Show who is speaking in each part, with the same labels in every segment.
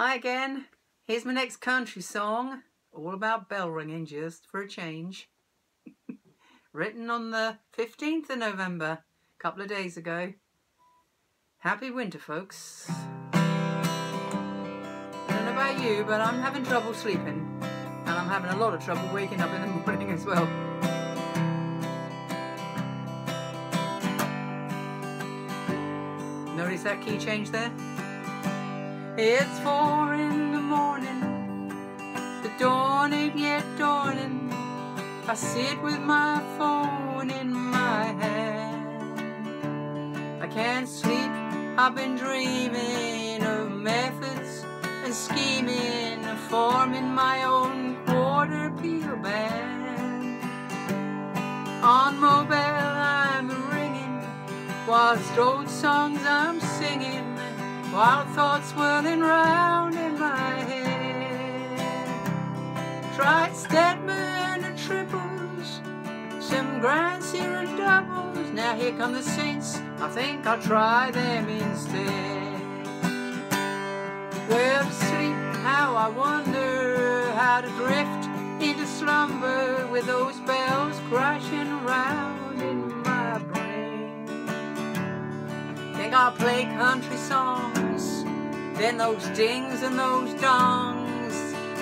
Speaker 1: Hi again. Here's my next country song, all about bell ringing just for a change. Written on the 15th of November, a couple of days ago. Happy winter, folks. I don't know about you, but I'm having trouble sleeping. And I'm having a lot of trouble waking up in the morning as well. Notice that key change there? It's four in the morning, the dawn ain't yet dawning. I sit with my phone in my hand. I can't sleep, I've been dreaming of methods and scheming, forming my own quarter peal band. On mobile I'm ringing, whilst old songs I'm singing while thoughts whirling round in my head. Tried Stedman and triples, some here and doubles. Now here come the Saints, I think I'll try them instead. Well, to sleep, how I wonder how to drift into slumber with those bells crashing around Think I'll play country songs, then those dings and those dongs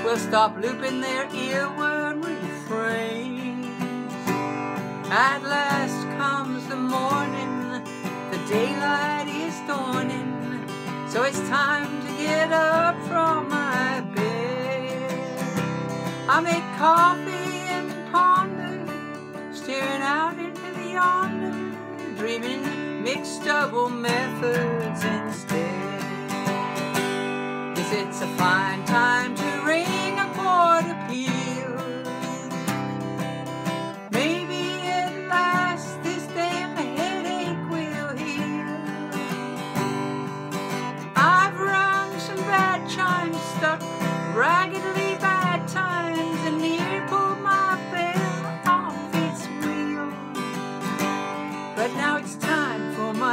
Speaker 1: will stop looping their earworm refrains. At last comes the morning, the daylight is dawning, so it's time to get up from my bed. I make coffee mixed double methods instead. Yes, it's a fine time to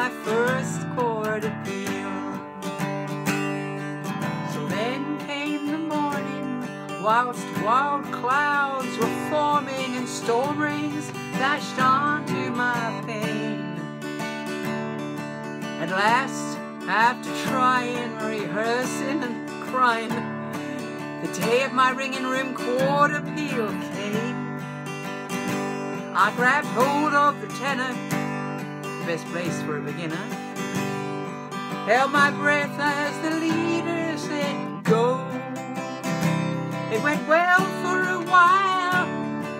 Speaker 1: my first quarter peal. So then came the morning, whilst wild clouds were forming and storm rains dashed onto my pane. At last, after trying, rehearsing, and crying, the day of my ringing room quarter peal came. I grabbed hold of the tenor, best place for a beginner. Held my breath as the leader said go. It went well for a while,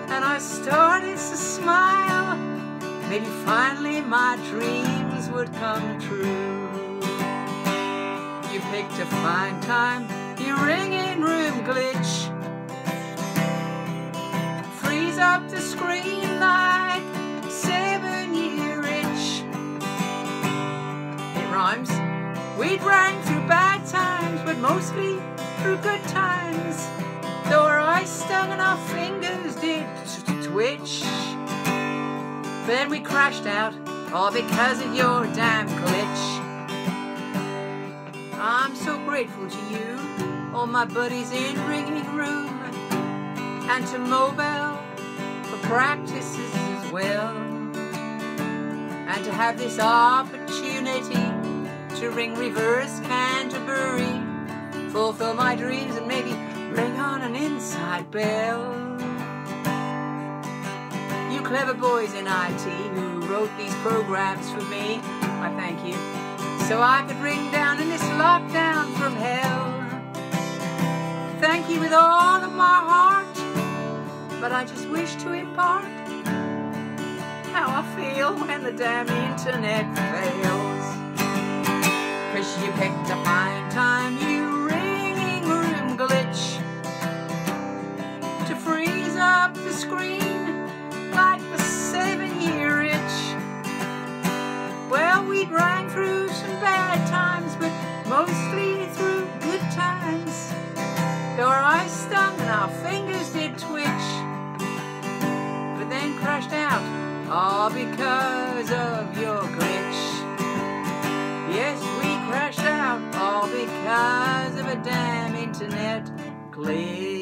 Speaker 1: and I started to smile. Maybe finally my dreams would come true. You picked a fine time, you ringing room glitch. Freeze up the screen like We'd rang through bad times, but mostly through good times. Though our eyes stung and our fingers did twitch. Then we crashed out, all because of your damn glitch. I'm so grateful to you, all my buddies in ringing room, and to Mobel for practices as well, and to have this opportunity ring reverse Canterbury, fulfill my dreams, and maybe ring on an inside bell. You clever boys in IT who wrote these programs for me, I thank you. So I could ring down in this lockdown from hell. Thank you with all of my heart, but I just wish to impart how I feel when the damn internet fails. Cause you picked a fine time, you ringing room glitch to freeze up the screen like the seven year itch. Well, we'd rang through some bad times, but mostly through good times. Though our eyes stung and our fingers did twitch, but then crashed out, all because of your goddamn internet. Clear.